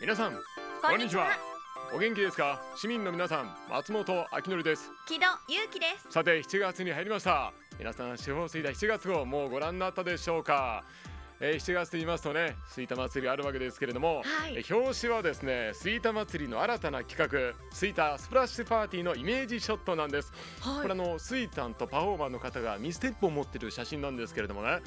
皆さんこんにちは。お元気ですか？市民の皆さん松本明則です。木戸ゆうきです。さて7月に入りました。皆さん司法水田7月号もうご覧になったでしょうか？えー、7月と言いますとね吹田祭りあるわけですけれども、はい、えー、表紙はですね吹田祭りの新たな企画吹田スプラッシュパーティーのイメージショットなんです、はい、これあの吹田とパフォーマーの方がミステップを持っている写真なんですけれどもね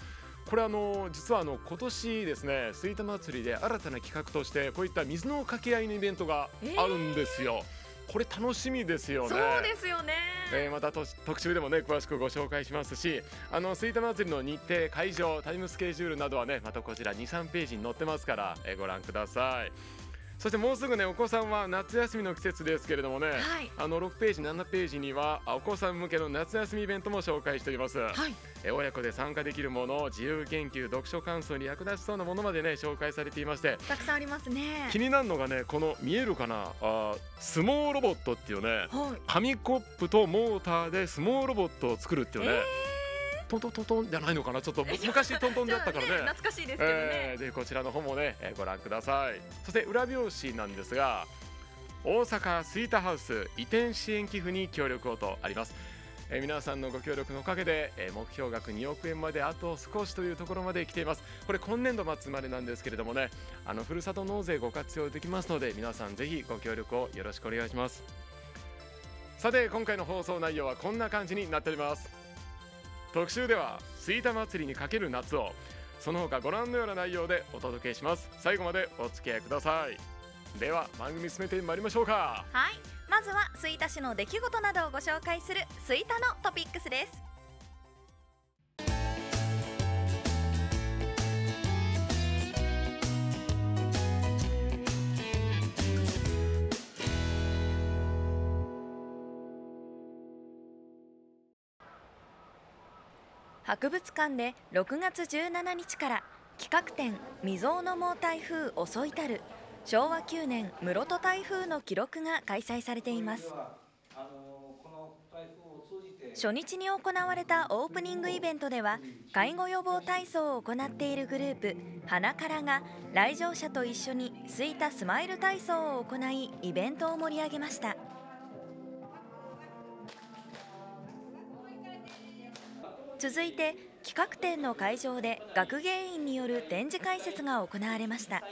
これあの実はあの今年ですね吹田祭りで新たな企画としてこういった水の掛け合いのイベントがあるんですよ。えー、これ楽しみですよね。そうですよね。えー、また特集でもね詳しくご紹介しますし、あの吹田祭りの日程、会場、タイムスケジュールなどはねまたこちら2、3ページに載ってますから、えー、ご覧ください。そしてもうすぐねお子さんは夏休みの季節ですけれどもね、はい、あの6ページ7ページにはお子さん向けの夏休みイベントも紹介しております、はい、え親子で参加できるもの自由研究読書感想に役立ちそうなものまでね紹介されていましてたくさんありますね。気になるのがねこの見えるかなあ相撲ロボットっていうね、はい、紙コップとモーターで相撲ロボットを作るっていうね、えートントントントンじゃないのかな？ちょっと昔トントンだったからね。懐かしいですけどね、えー、でこちらの方もね、えー、ご覧ください。そして裏表紙なんですが大阪スイートハウス移転支援寄付に協力をとあります。えー、皆さんのご協力のおかげで、えー、目標額2億円まであと少しというところまで来ています。これ今年度末までなんですけれどもねあのふるさと納税ご活用できますので皆さんぜひご協力をよろしくお願いします。さて今回の放送内容はこんな感じになっております特集では吹田祭りにかける夏をその他ご覧のような内容でお届けします。最後までお付き合いください。では番組進めてまいりましょうか。はい。まずは吹田市の出来事などをご紹介する吹田のトピックスです。博物館で6月17日から企画展未曾有の猛台風襲いたる昭和9年室戸台風の記録が開催されています。初日に行われたオープニングイベントでは介護予防体操を行っているグループ花からが来場者と一緒にすいたスマイル体操を行いイベントを盛り上げました。続いて企画展の会場で学芸員による展示解説が行われました。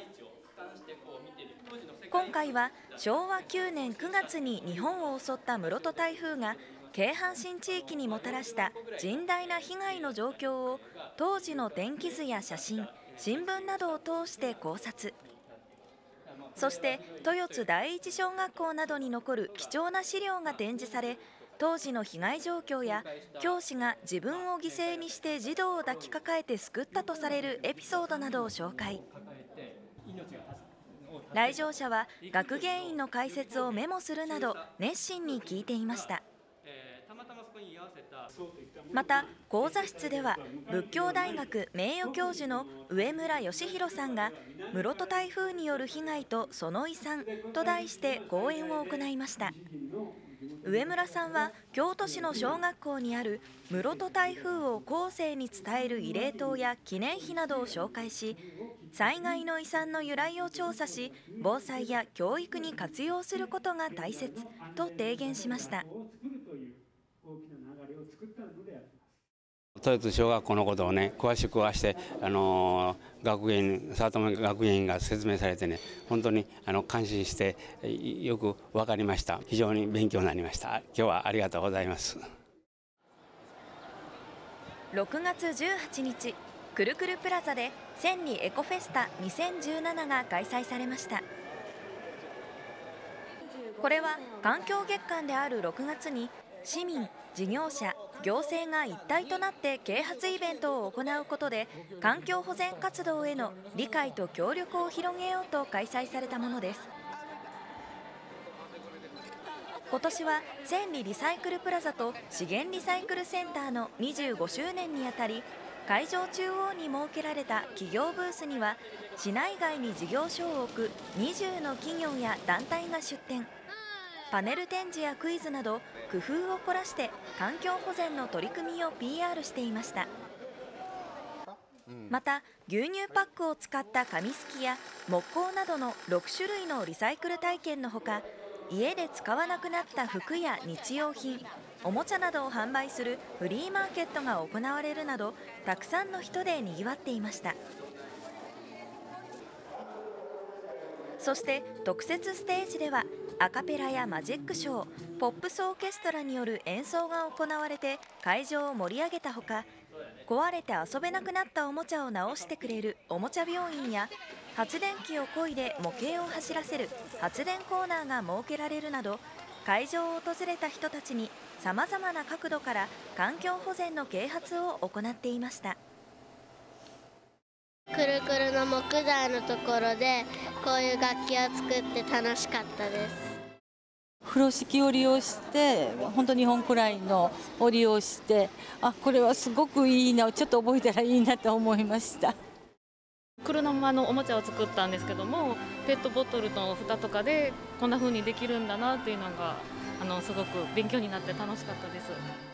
今回は昭和9年9月に日本を襲った室戸台風が京阪神地域にもたらした甚大な被害の状況を当時の天気図や写真新聞などを通して考察。そして豊津第一小学校などに残る貴重な資料が展示され当時の被害状況や教師が自分を犠牲にして児童を抱きかかえて救ったとされるエピソードなどを紹介。来場者は学芸員の解説をメモするなど熱心に聞いていました。また講座室では仏教大学名誉教授の上村義弘さんが「室戸台風による被害とその遺産」と題して講演を行いました。上村さんは京都市の小学校にある室戸台風を後世に伝える慰霊塔や記念碑などを紹介し災害の遺産の由来を調査し防災や教育に活用することが大切と提言しました。豊津小学校のことをね詳しくはして、あの、学芸里見学芸員が説明されてね本当にあの感心してよく分かりました。非常に勉強になりました。今日はありがとうございます。6月18日くるくるプラザで千里エコフェスタ2017が開催されました。これは環境月間である6月に市民事業者行政が一体となって啓発イベントを行うことで環境保全活動への理解と協力を広げようと開催されたものです。今年は千里リサイクルプラザと資源リサイクルセンターの25周年にあたり会場中央に設けられた企業ブースには市内外に事業所を置く20の企業や団体が出展。パネル展示やクイズなど工夫を凝らして環境保全の取り組みを PR していました。また牛乳パックを使った紙すきや木工などの6種類のリサイクル体験のほか家で使わなくなった服や日用品おもちゃなどを販売するフリーマーケットが行われるなどたくさんの人でにぎわっていました。そして特設ステージではアカペラやマジックショーポップスオーケストラによる演奏が行われて会場を盛り上げたほか壊れて遊べなくなったおもちゃを直してくれるおもちゃ病院や発電機を漕いで模型を走らせる発電コーナーが設けられるなど会場を訪れた人たちにさまざまな角度から環境保全の啓発を行っていました。くるくるの木材のところでこういう楽器を作って楽しかったです。風呂敷を利用して本当日本くらいのを利用してあこれはすごくいいなちょっと覚えたらいいなと思いました車のおもちゃを作ったんですけどもペットボトルの蓋とかでこんな風にできるんだなっていうのがあのすごく勉強になって楽しかったです。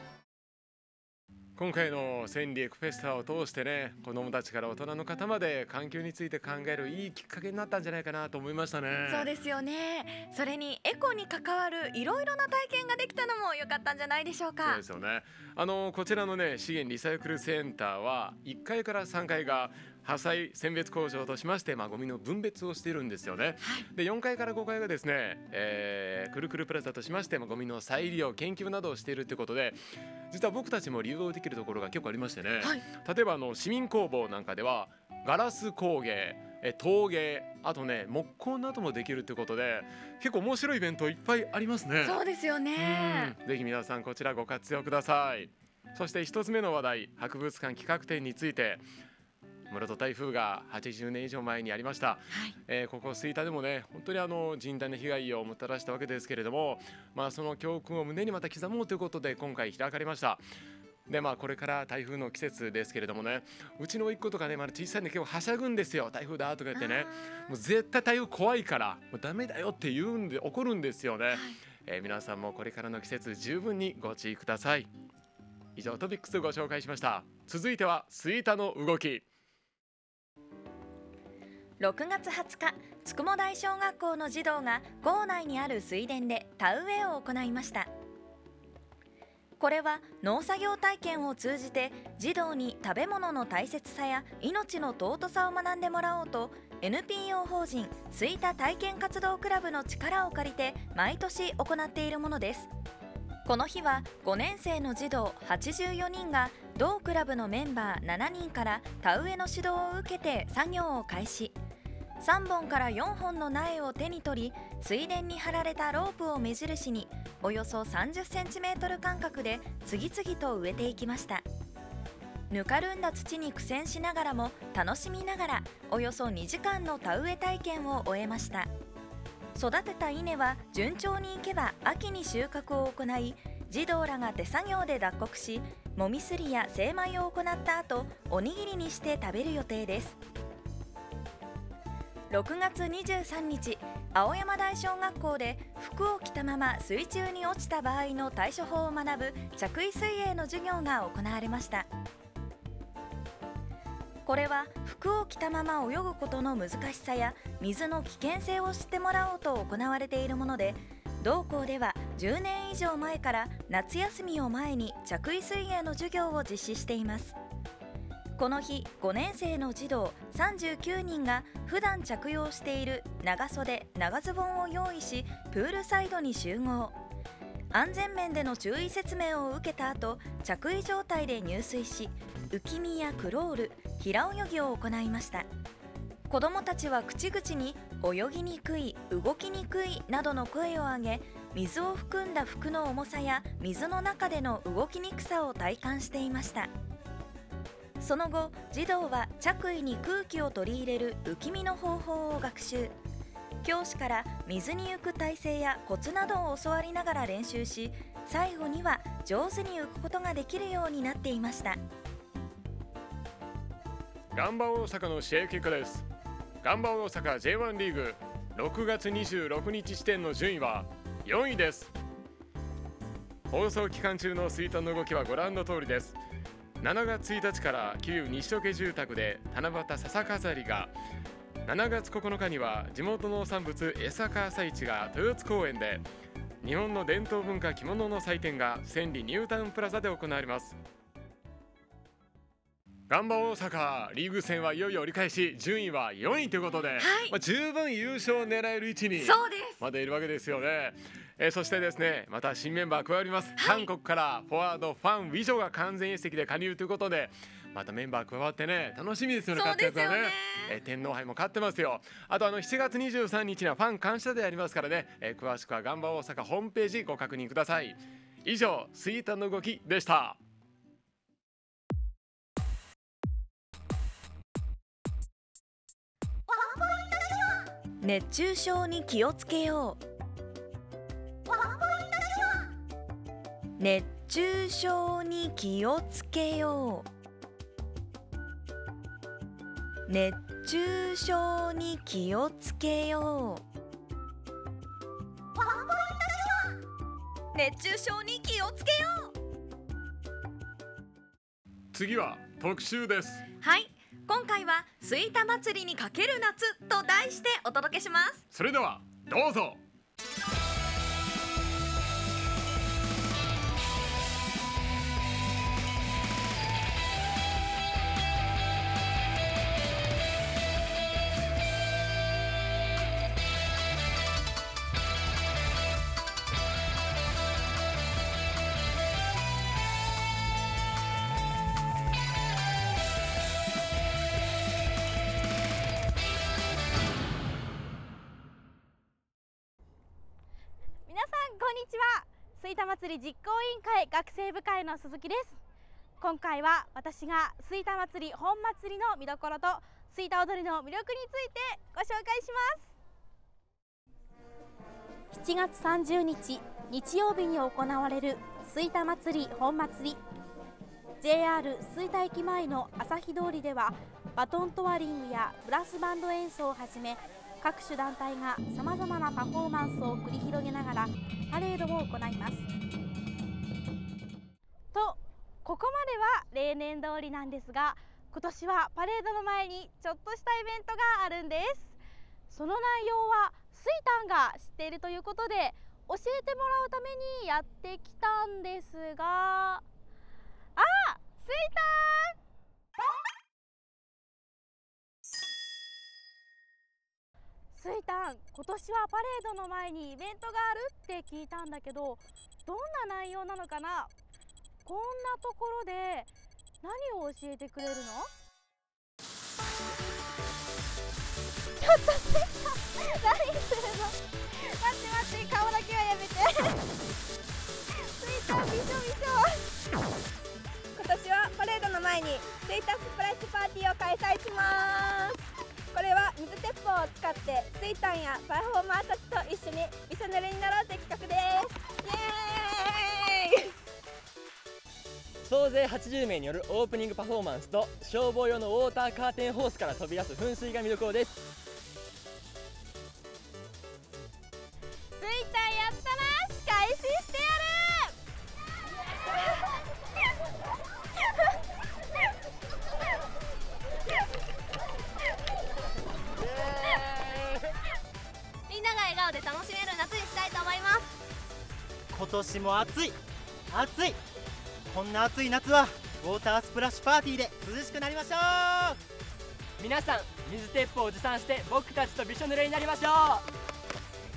今回の千里エクフェスタを通してね子どもたちから大人の方まで環境について考えるいいきっかけになったんじゃないかなと思いましたね。そうですよね。それにエコに関わるいろいろな体験ができたのも良かったんじゃないでしょうか。そうですよね。あのこちらのね資源リサイクルセンターは1階から3階が破砕選別工場としまして、まあ、ゴミの分別をしているんですよね。はい、で4階から5階がですね、えー、くるくるプラザとしまして、まあ、ゴミの再利用研究などをしているということで実は僕たちも利用できるところが結構ありましてね、はい、例えばあの市民工房なんかではガラス工芸え陶芸あとね木工などもできるということで結構面白いイベントいっぱいありますね。そうですよね。ぜひ皆さんこちらご活用ください。そして一つ目の話題博物館企画展について室戸台風が80年以上前にありました、はい、えー、ここ吹田でもね本当にあの甚大な被害をもたらしたわけですけれどもまあその教訓を胸にまた刻もうということで今回開かれました。でまあこれから台風の季節ですけれどもねうちの一個とかねまだ小さいんで結構はしゃぐんですよ。台風だとか言ってね。もう絶対台風怖いからもうダメだよって言うんで怒るんですよね、はい、えー、皆さんもこれからの季節十分にご注意ください。以上トピックスご紹介しました。続いては吹田の動き6月20日つくも大小学校の児童が校内にある水田で田植えを行いました。これは農作業体験を通じて児童に食べ物の大切さや命の尊さを学んでもらおうと NPO 法人吹田体験活動クラブの力を借りて毎年行っているものです。この日は5年生の児童84人が同クラブのメンバー7人から田植えの指導を受けて作業を開始。3本から4本の苗を手に取り水田に張られたロープを目印におよそ30センチメートル間隔で次々と植えていきました。ぬかるんだ土に苦戦しながらも楽しみながらおよそ2時間の田植え体験を終えました。育てた稲は順調にいけば秋に収穫を行い児童らが手作業で脱穀しもみすりや精米を行った後おにぎりにして食べる予定です。6月23日青山台小学校で服を着たまま水中に落ちた場合の対処法を学ぶ着衣水泳の授業が行われました。これは服を着たまま泳ぐことの難しさや水の危険性を知ってもらおうと行われているもので同校では10年以上前から夏休みを前に着衣水泳の授業を実施しています。この日5年生の児童39人が普段着用している長袖長ズボンを用意しプールサイドに集合。安全面での注意説明を受けた後着衣状態で入水し浮き身やクロール平泳ぎを行いました。子どもたちは口々に泳ぎにくい動きにくいなどの声を上げ水を含んだ服の重さや水の中での動きにくさを体感していました。その後児童は着衣に空気を取り入れる浮き身の方法を学習。教師から水に浮く体勢やコツなどを教わりながら練習し最後には上手に浮くことができるようになっていました。ガンバ大阪の試合結果です。ガンバ大阪 J1 リーグ6月26日時点の順位は4位です。放送期間中のスイートの動きはご覧の通りです。7月1日から旧西時住宅で七夕笹飾りが7月9日には地元農産物江坂朝市が豊津公園で日本の伝統文化着物の祭典が千里ニュータウンプラザで行われます。ガンバ大阪リーグ戦はいよいよ折り返し順位は4位ということで、まあ、十分優勝を狙える位置にまだいるわけですよね、えーそしてですねまた新メンバー加わります、韓国からフォワードファン・ウィジョが完全移籍で加入ということでまたメンバー加わってね楽しみですよね活躍がね。ねえー天皇杯も勝ってますよ。あとあの7月23日にはファン感謝デーありますからね、えー詳しくはガンバ大阪ホームページご確認ください。以上スイータの動きでした。熱中症に気をつけよう熱中症に気をつけよう。熱中症に気をつけよう。熱中症に気をつけよう。次は特集です。はい。今回はスイタ祭りにかける夏と題してお届けします。それではどうぞ実行委員会学生部会の鈴木です。今回は私が吹田祭り本祭りの見どころと吹田踊りの魅力についてご紹介します。7月30日日曜日に行われる吹田祭り本祭り。JR 吹田駅前の朝日通りではバトントワリングやブラスバンド演奏をはじめ各種団体がさまざまなパフォーマンスを繰り広げながらパレードを行います。とここまでは例年通りなんですが今年はパレードの前にちょっとしたイベントがあるんです。その内容はスイタンが知っているということで教えてもらうためにやってきたんですが。あスイタン。スイタン今年はパレードの前にイベントがあるって聞いたんだけどどんな内容なのかな？こんなところで何を教えてくれるの？ちょっとスイタン何するの？待って待って顔だけはやめて。スイタンびしょびしょ今年はパレードの前にスイータスプラッシュパーティーを開催します。これは水鉄砲を使ってスイタンやパフォーマーたちと一緒にびしょ濡れになろうという企画です。総勢80名によるオープニングパフォーマンスと消防用のウォーターカーテンホースから飛び出す噴水が見どころです。暑い夏はウォータースプラッシュパーティーで涼しくなりましょう。皆さん水鉄砲を持参して僕たちとびしょ濡れになりましょう。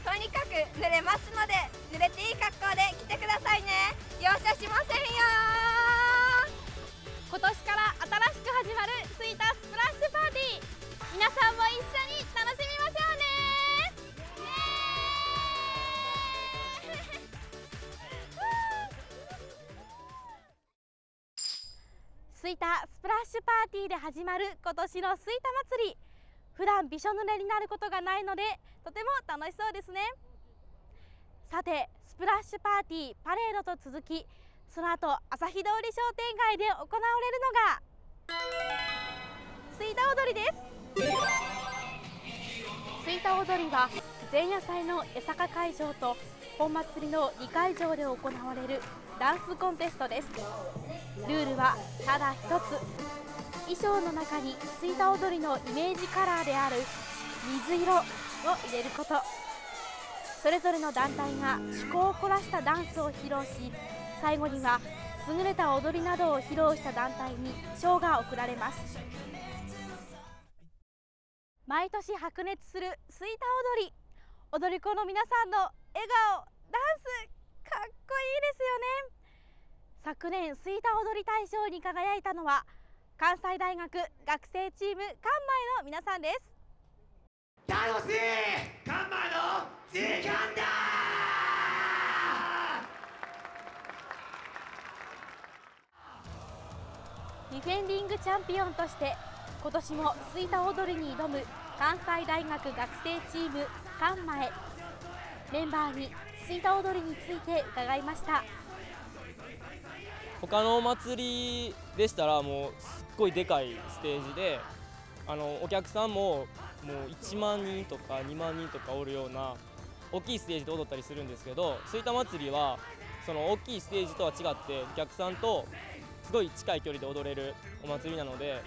とにかく濡れますので濡れていい格好で来てくださいね。容赦しませんよ今年から新しく始まるスイタスプラッシュパーティー。皆さんも一緒に楽しみスイタスプラッシュパーティーで始まる今年のスイタ祭り。普段びしょ濡れになることがないのでとても楽しそうですね。さてスプラッシュパーティーパレードと続きその後朝日通り商店街で行われるのが吹田踊りです。吹田踊りは前夜祭の江坂会場と本祭りの2会場で行われるダンスコンテストです。ルールはただ一つ。衣装の中に吹田踊りのイメージカラーである水色を入れること。それぞれの団体が趣向を凝らしたダンスを披露し最後には優れた踊りなどを披露した団体に賞が贈られます。毎年白熱する吹田踊り。踊り子の皆さんの笑顔ダンスこいいですよね。昨年吹田踊り大賞に輝いたのは関西大学学生チームカンマイの皆さんです。楽しいカンマイの時間だディフェンディングチャンピオンとして今年も吹田踊りに挑む関西大学学生チームカンマエメンバーに吹田踊りについて伺いました。他のお祭りでしたらもうすっごいでかいステージであのお客さんももう1万人とか2万人とかおるような大きいステージで踊ったりするんですけど吹田祭りはその大きいステージとは違ってお客さんとすごい近い距離で踊れるお祭りなので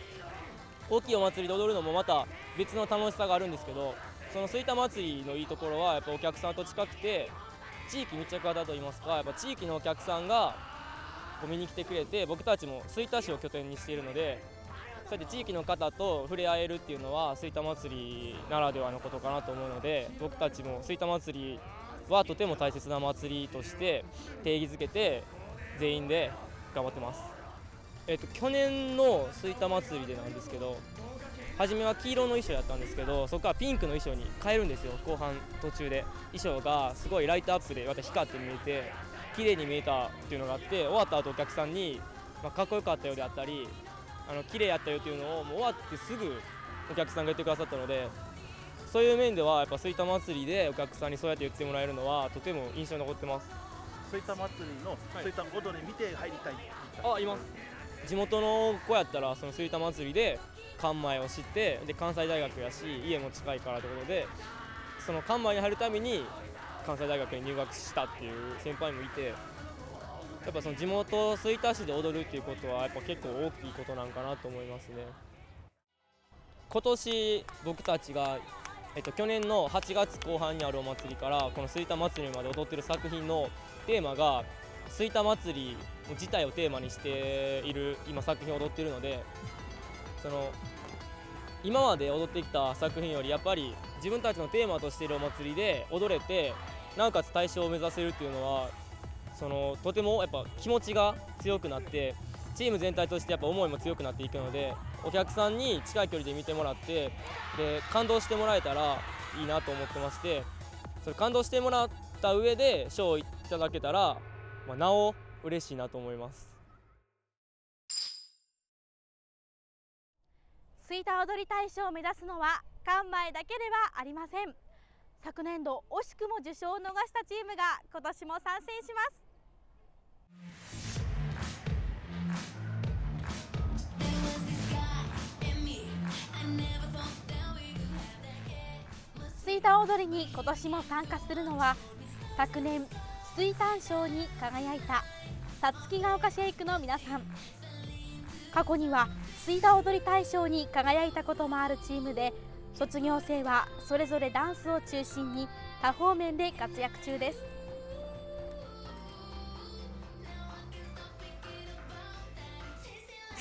大きいお祭りで踊るのもまた別の楽しさがあるんですけどその吹田祭りのいいところはやっぱお客さんと近くて地域密着型といいますかやっぱ地域のお客さんが見に来てくれて僕たちも吹田市を拠点にしているのでそうやって地域の方と触れ合えるっていうのは吹田祭りならではのことかなと思うので僕たちも吹田祭りはとても大切な祭りとして定義づけて全員で頑張ってます。えっと、去年の吹田祭りでなんですけど初めは黄色の衣装やったんですけどそこからピンクの衣装に変えるんですよ。後半途中で。衣装がすごいライトアップでまた光って見えて綺麗に見えたっていうのがあって終わった後お客さんに、まあ、かっこよかったよであったりあの綺麗やったよっていうのをもう終わってすぐお客さんが言ってくださったのでそういう面ではやっぱ吹田祭りでお客さんにそうやって言ってもらえるのはとても印象に残ってます。吹田祭りの吹田踊り見て入りたいあいます。地元の子やったらその吹田祭りで関前を知ってで関西大学やし家も近いからということでその関前に入るために関西大学に入学したっていう先輩もいてやっぱその地元吹田市で踊るっていうことはやっぱ結構大きいことなんかなと思いますね。今年僕たちがえっと、去年の8月後半にあるお祭りからこの吹田祭りまで踊ってる作品のテーマが吹田祭り自体をテーマにしている今作品を踊ってるのでその今まで踊ってきた作品よりやっぱり自分たちのテーマとしているお祭りで踊れてなおかつ大賞を目指せるっていうのはそのとてもやっぱ気持ちが強くなってチーム全体としてやっぱ思いも強くなっていくのでお客さんに近い距離で見てもらってで感動してもらえたらいいなと思ってましてそれ感動してもらった上で賞をいただけたら、まあ、なお嬉しいなと思います。吹田踊り大賞を目指すのは関前だけではありません。昨年度惜しくも受賞を逃したチームが今年も参戦します。吹田踊りに今年も参加するのは昨年水丹賞に輝いたさつきが丘シェイクの皆さん。過去には吹田踊り大賞に輝いたこともあるチームで卒業生はそれぞれダンスを中心に多方面で活躍中です。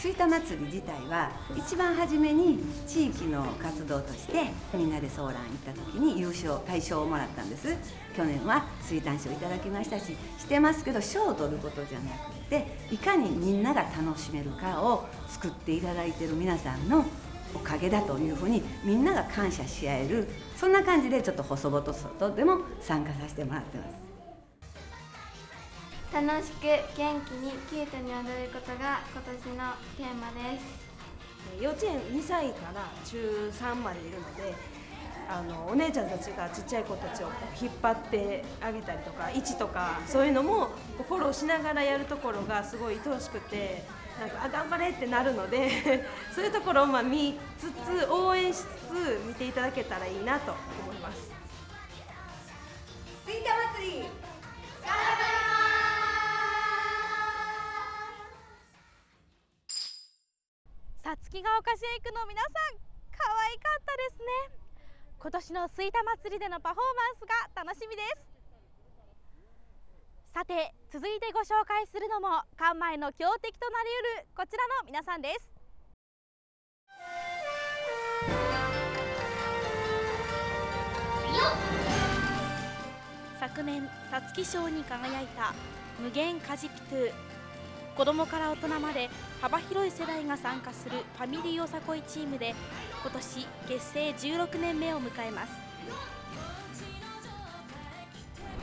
吹田祭り自体は一番初めに地域の活動としてみんなでソーラン行った時に優勝大賞をもらったんです。去年は水丹賞いただきましたししてますけど賞を取ることじゃなくていかにみんなが楽しめるかを作っていただいてる皆さんのおかげだというふうにみんなが感謝し合えるそんな感じでちょっと細々とでも参加させてもらってます。楽しく元気にキュートに踊ることが今年のテーマです幼稚園2歳から中3までいるのであのお姉ちゃんたちがちっちゃい子たちを引っ張ってあげたりとか位置とかそういうのもフォローしながらやるところがすごい愛おしくてなんかあ頑張れってなるので そういうところをまあ見つつ応援しつつ見ていただけたらいいなと思います。吹田祭りさつきが丘シェイクの皆さん可愛かったですね今年の吹田祭りでのパフォーマンスが楽しみですさて続いてご紹介するのも館前の強敵となりうるこちらの皆さんです昨年皐月賞に輝いた無限カジピトゥ子供から大人まで幅広い世代が参加するファミリーよさこいチームで今年結成16年目を迎えます。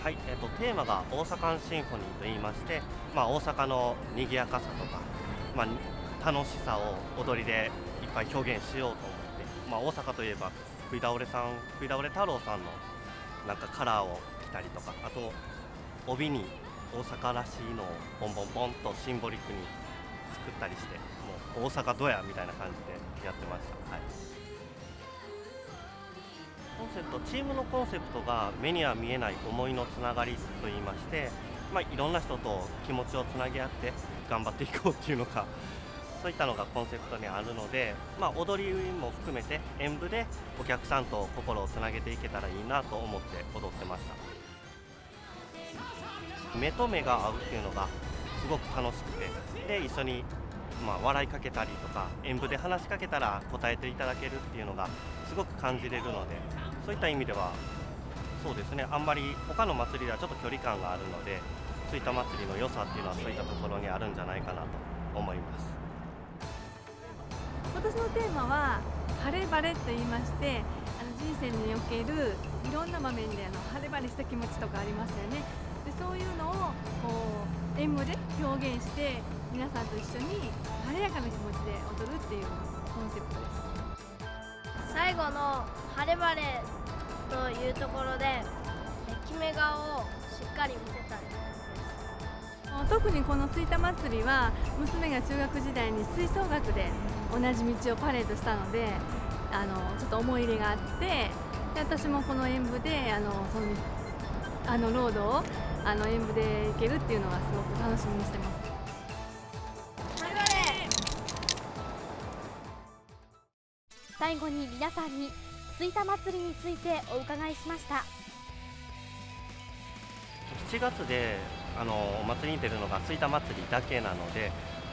はい、えっとテーマが大阪シンフォニーと言いまして、まあ、大阪の賑やかさとか、まあ、楽しさを踊りでいっぱい表現しようと思って、まあ、大阪といえば食い倒れさん食い倒れ太郎さんのなんかカラーを着たりとかあと帯に大阪らしいのをボンボンボンとシンボリックに作ったりしてもう大阪どやみたいな感じでやってました。はいコンセプトチームのコンセプトが目には見えない思いのつながりといいまして、まあ、いろんな人と気持ちをつなぎ合って頑張っていこうっていうのが そういったのがコンセプトにあるので、まあ、踊りも含めて演舞でお客さんと心をつなげていけたらいいなと思って踊ってました目と目が合うっていうのがすごく楽しくて。で一緒にまあ笑いかけたりとか演舞で話しかけたら答えていただけるっていうのがすごく感じれるのでそういった意味ではそうですね。あんまり他の祭りではちょっと距離感があるので吹田祭りの良さっていうのはそういったところにあるんじゃないかなと思います。今年のテーマは晴れ晴れと言いましてあの人生におけるいろんな場面であの晴れ晴れした気持ちとかありますよね。そういうのをこう演舞で表現して皆さんと一緒に晴れやかな気持ちで踊るっていうコンセプトです。最後の晴れ晴れというところで決め顔をしっかり見せたい特にこの吹田祭りは娘が中学時代に吹奏楽で同じ道をパレードしたのであのちょっと思い入れがあってで私もこの演舞であのそのあのロードをあの演舞で行けるっていうのがすごく楽しみにしてます。最後に皆さんに吹田祭りについてお伺いしました7月であのお祭りに出るのが吹田祭りだけなので、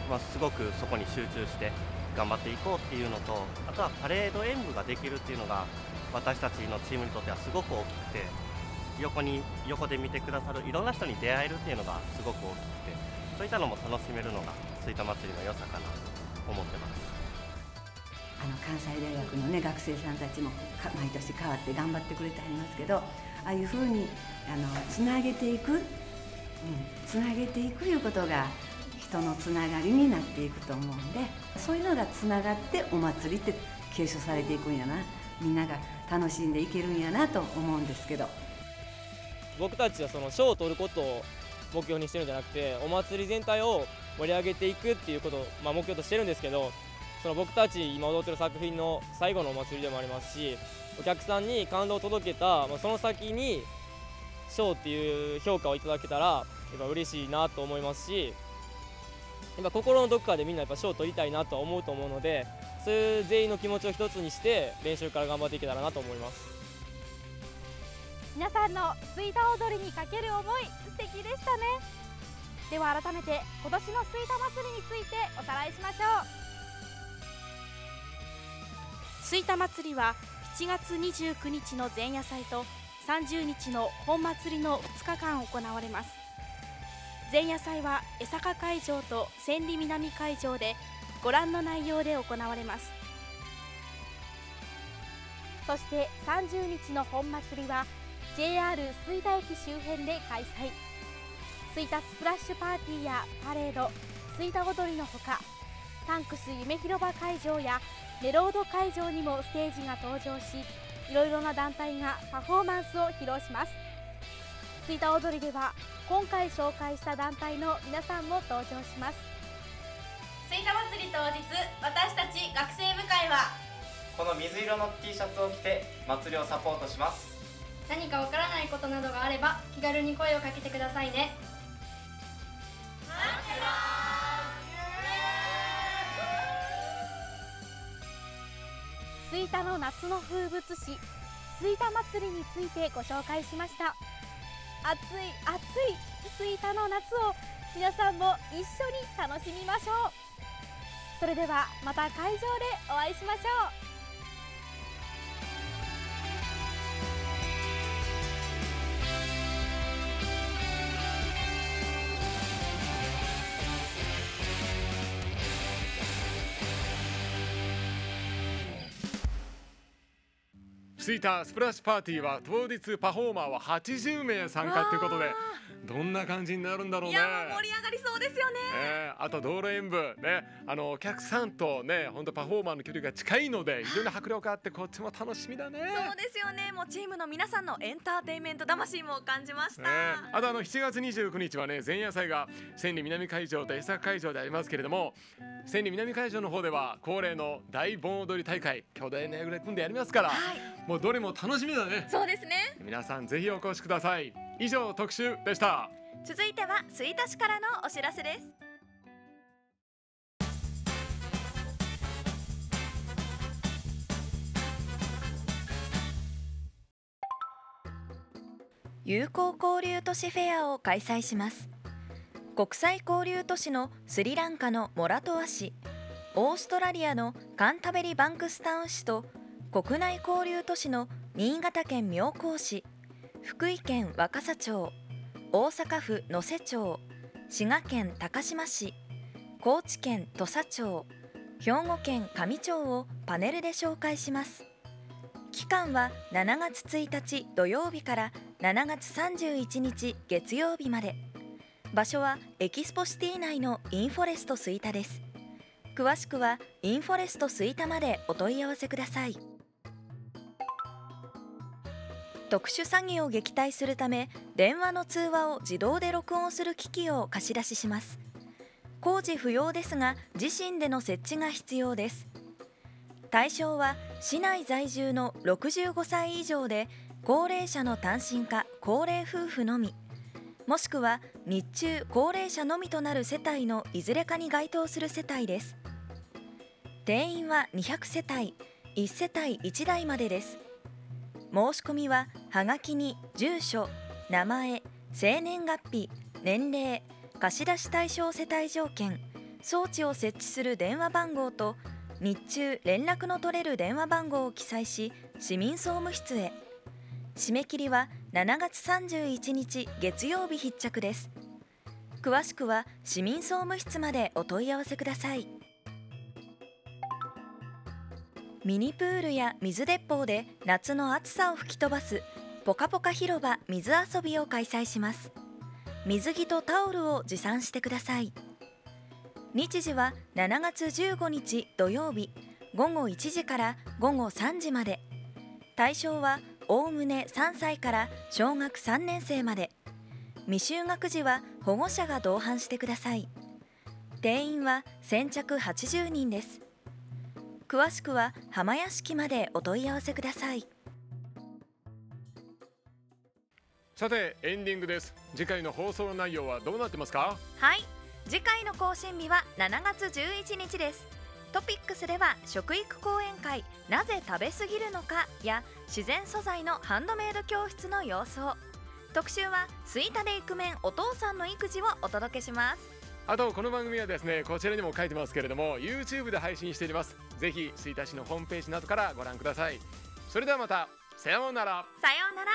まあ、すごくそこに集中して頑張っていこうっていうのとあとはパレード演舞ができるっていうのが私たちのチームにとってはすごく大きくて横に横で見てくださるいろんな人に出会えるっていうのがすごく大きくてそういったのも楽しめるのが吹田祭りの良さかなと思ってます。あの関西大学のね学生さんたちも毎年変わって頑張ってくれてはりますけどああいうふうにあのつなげていく、うん、つなげていくいうことが人のつながりになっていくと思うんでそういうのがつながってお祭りって継承されていくんやなみんなが楽しんでいけるんやなと思うんですけど僕たちはその賞を取ることを目標にしてるんじゃなくてお祭り全体を盛り上げていくっていうことを、まあ、目標としてるんですけどその僕たち今踊ってる作品の最後のお祭りでもありますしお客さんに感動を届けた、まあ、その先に賞っていう評価をいただけたらやっぱ嬉しいなと思いますしやっぱ心のどこかでみんなやっぱ賞を取りたいなとは思うと思うのでそういう全員の気持ちを一つにして練習から頑張っていけたらなと思います。皆さんの吹田踊りにかける思い素敵でしたね。では改めて今年の吹田祭りについておさらいしましょう。吹田祭りは7月29日の前夜祭と30日の本祭りの2日間行われます。前夜祭は江坂会場と千里南会場でご覧の内容で行われます。そして30日の本祭りは JR 吹田駅周辺で開催。吹田スプラッシュパーティーやパレード。吹田踊りのほかサンクス夢広場会場やメロード会場にもステージが登場しいろいろな団体がパフォーマンスを披露します。吹田踊りでは今回紹介した団体の皆さんも登場します。吹田祭り当日私たち学生部会はこの水色の T シャツを着て祭りをサポートします何かわからないことなどがあれば気軽に声をかけてくださいね。吹田の夏の風物詩吹田祭りについてご紹介しました。暑い暑い吹田の夏を皆さんも一緒に楽しみましょう。それではまた会場でお会いしましょう。スイタスプラッシュパーティーは当日パフォーマーは80名参加ということでどんな感じになるんだろうね。いや盛り上がりそうですよね、えー、あと道路演舞ねあのお客さんとね本当パフォーマーの距離が近いので非常に迫力あってこっちも楽しみだね。そうですよね。もうチームの皆さんのエンターテインメント魂も感じました、ね、あとあの7月29日はね前夜祭が千里南会場と江坂会場でありますけれども千里南会場の方では恒例の大盆踊り大会巨大なぐらい組んでやりますから、はい、もうどれも楽しみだね。そうですね。皆さんぜひお越しください以上特集でした。続いては吹田市からのお知らせです。友好交流都市フェアを開催します。国際交流都市のスリランカのモラトア市。オーストラリアのカンタベリバンクスタウン市と国内交流都市の新潟県妙高市。福井県若狭町大阪府能勢町滋賀県高島市高知県土佐町兵庫県上町をパネルで紹介します。期間は7月1日土曜日から7月31日月曜日まで。場所はエキスポシティ内のインフォレスト吹田です。詳しくはインフォレスト吹田までお問い合わせください。特殊詐欺を撃退するため電話の通話を自動で録音する機器を貸し出しします。工事不要ですが自身での設置が必要です。対象は市内在住の65歳以上で高齢者の単身か高齢夫婦のみ。もしくは日中高齢者のみとなる世帯のいずれかに該当する世帯です。定員は200世帯1世帯1台までです。申し込みははがきに住所名前生年月日年齢貸し出し対象世帯条件装置を設置する電話番号と日中連絡の取れる電話番号を記載し市民総務室へ。締め切りは7月31日月曜日必着です。詳しくは市民総務室までお問い合わせください。ミニプールや水鉄砲で夏の暑さを吹き飛ばすポカポカ広場水遊びを開催します。水着とタオルを持参してください。日時は7月15日土曜日午後1時から午後3時まで。対象はおおむね3歳から小学3年生まで。未就学児は保護者が同伴してください。定員は先着80人です。詳しくは浜屋敷までお問い合わせください。さてエンディングです。次回の放送内容はどうなってますか？はい。次回の更新日は7月11日です。トピックスでは食育講演会なぜ食べ過ぎるのかや自然素材のハンドメイド教室の様子を。特集はスイタでイクメンお父さんの育児をお届けしますあとこの番組はですねこちらにも書いてますけれども YouTube で配信しています。ぜひ吹田市のホームページなどからご覧ください。それではまたさようなら。さようなら。